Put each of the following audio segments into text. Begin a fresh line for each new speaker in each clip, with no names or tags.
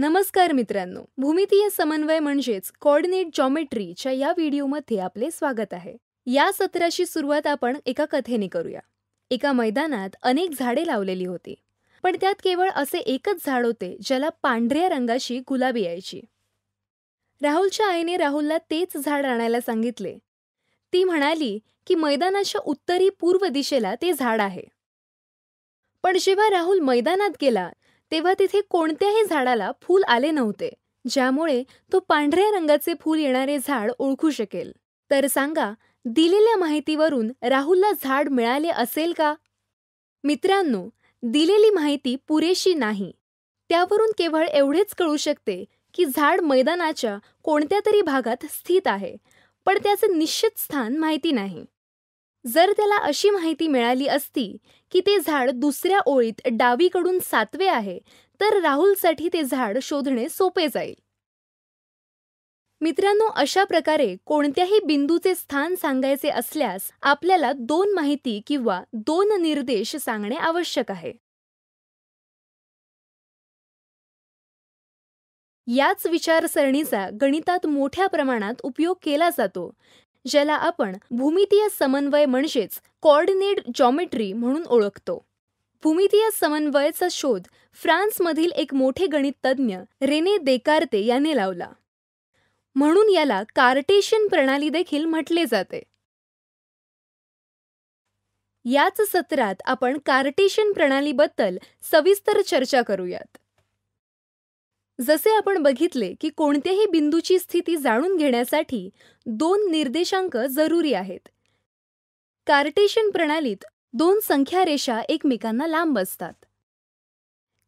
नमस्कार मित्रांनो. भूमितीय समन्वय म्हणजेच कोऑर्डिनेट जॉमेट्रीच्या या व्हिडिओमध्ये आपले स्वागत आहे. या सत्राची सुरुवात आपण एका कथेने करूया. एका मैदानात अनेक झाडे लावलेली होती. पण त्यात केवळ असे एकच झाड होते ज्याला पांढऱ्या रंगाची गुलाबी यायची. राहुलच्या आईने राहुलला तेच झाड आणायला सांगितले. ती म्हणाली की मैदानाच्या उत्तरी पूर्व दिशेला ते झाड आहे. पण जेव्हा राहुल मैदानात गेला तेव्हा तिथे कोणत्याही झाडाला फूल आले नव्हते ज्यामुळे तो पांढऱ्या रंगाचे फूल येणारे झाड ओळखू शकेल. तर सांगा दिलेल्या माहितीवरून राहुलला झाड मिळाले असेल का? मित्रांनो दिलेली माहिती पुरेशी नाही. त्यावरून केवळ एवढेच कळू शकते की झाड मैदानाच्या कोणत्या तरी भागात स्थित आहे पण त्याचे निश्चित स्थान माहिती नाही. जर त्याला अशी माहिती मिळाली असती की ते झाड दुसऱ्या ओळीत डावीकडून सातवे आहे तर राहुलसाठी ते झाड शोधणे सोपे जाईल. मित्रांनो अशा प्रकारे कोणत्याही बिंदूचे स्थान सांगायचे असल्यास आपल्याला दोन माहिती किंवा दोन निर्देश सांगणे आवश्यक आहे. याच विचारसरणीचा गणितात मोठ्या प्रमाणात उपयोग केला जातो. ज्याला आपण भूमितीय समन्वय म्हणजेच कॉर्डिनेट जॉमेट्री म्हणून ओळखतो. भूमितीय समन्वयाचा शोध फ्रान्समधील एक मोठे गणिततज्ञ रेने देकार्ते याने लावला. म्हणून याला कार्टेशियन प्रणाली देखील म्हटले जाते. याच सत्रात आपण कार्टेशियन प्रणालीबद्दल सविस्तर चर्चा करूयात. जसे आपण बघितले की कोणत्याही बिंदूची स्थिती जाणून घेण्यासाठी दोन निर्देशांक जरुरी आहेत. कार्टेशियन प्रणालीत दोन संख्या रेषा एकमेकांना लांब असतात.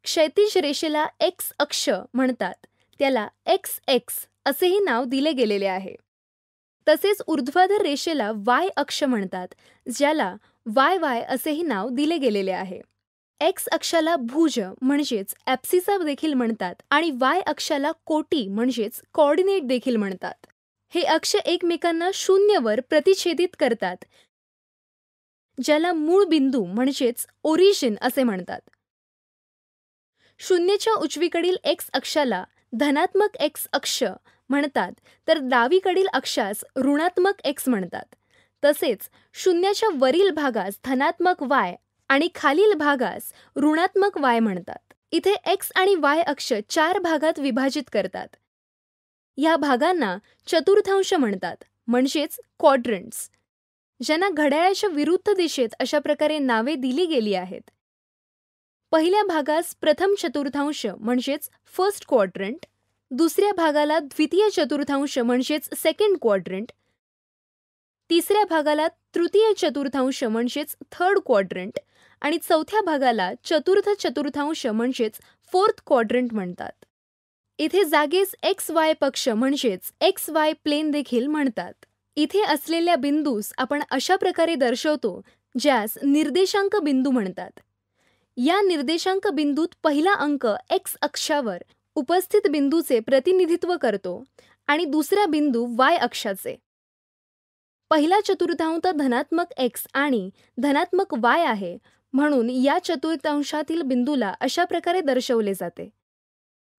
क्षैतिज रेषेला एक्स अक्ष म्हणतात. त्याला एक्स एक्स असेही नाव दिले गेलेले आहे. तसेच ऊर्ध्वाधर रेषेला वाय अक्ष म्हणतात ज्याला वाय वाय असेही नाव दिले गेलेले आहे. एक्स अक्षाला भुज म्हणजेच ॲप्सिसा देखील म्हणतात आणि वाय अक्षाला कोटी म्हणजेच कॉर्डिनेट देखील म्हणतात. हे अक्ष एकमेकांना शून्यवर प्रतिच्छेदित करतात ज्याला मूळ बिंदू म्हणजेच ओरिजिन असे म्हणतात. शून्यच्या उजवीकडील एक्स अक्षाला धनात्मक एक्स अक्ष म्हणतात तर डावीकडील अक्षास ऋणात्मक एक्स म्हणतात. तसेच शून्याच्या वरील भागास धनात्मक वाय आणि खालील भागास ऋणात्मक वाय म्हणतात. इथे एक्स आणि वाय अक्ष चार भागात विभाजित करतात. या भागांना चतुर्थांश म्हणतात म्हणजेच क्वाड्रंट्स ज्यांना घड्याळाच्या विरुद्ध दिशेत अशा प्रकारे नावे दिली गेली आहेत. पहिल्या भागास प्रथम चतुर्थांश म्हणजेच फर्स्ट क्वाड्रंट दुसऱ्या भागाला द्वितीय चतुर्थांश म्हणजेच सेकंड क्वाड्रंट तिसऱ्या भागाला तृतीय चतुर्थांश म्हणजेच थर्ड क्वाड्रंट आणि चौथ्या भागाला चतुर्थ चतुर्थांश म्हणजेच फोर्थ क्वाड्रंट म्हणतात. इथे जागेस एक्स वाय पक्ष म्हणजेच एक्स वाय प्लेन देखील म्हणतात. इथे असलेल्या बिंदूस आपण अशा प्रकारे दर्शवतो ज्यास निर्देशांक बिंदू म्हणतात. या निर्देशांक बिंदूत पहिला अंक एक्स अक्षावर उपस्थित बिंदूचे प्रतिनिधित्व करतो आणि दुसरा बिंदू वाय अक्षाचे. पहिला चतुर्थांश धनात्मक एक्स आणि धनात्मक वाय आहे म्हणून या चतुर्थांशातील बिंदूला अशा प्रकारे दर्शवले जाते.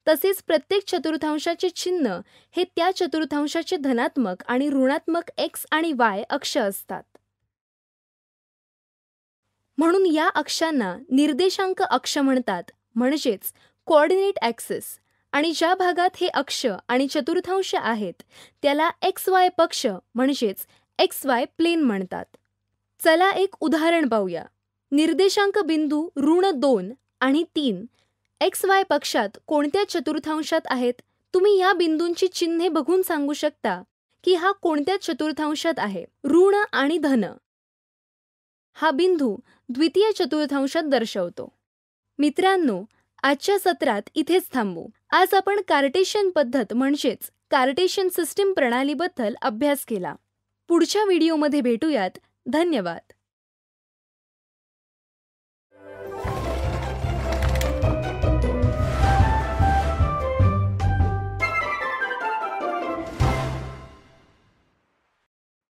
तसेच प्रत्येक चतुर्थांशाचे चिन्ह हे त्या चतुर्थांशाचे धनात्मक आणि ऋणात्मक एक्स आणि वाय अक्ष असतात. म्हणून या अक्षांना निर्देशांक अक्ष म्हणतात म्हणजेच कोऑर्डिनेट ॲक्सिस आणि ज्या भागात हे अक्ष आणि चतुर्थांश आहेत त्याला एक्स वाय पक्ष म्हणजेच एक्स वाय प्लेन म्हणतात. चला एक उदाहरण पाहूया. निर्देशांक बिंदू ऋण दोन आणि तीन. एक्स वाय पक्षात कोणत्या चतुर्थांशात आहेत? तुम्ही या बिंदूंची चिन्हे बघून सांगू शकता की हा कोणत्या चतुर्थांशात आहे? ऋण आणि धन. हा बिंदू द्वितीय चतुर्थांशात दर्शवतो. मित्रांनो आजच्या सत्रात इथेच थांबू. आज आपण कार्टेशियन पद्धत म्हणजेच कार्टेशियन सिस्टीम प्रणालीबद्दल अभ्यास केला. पुढच्या व्हिडिओमध्ये भेटूयात. धन्यवाद.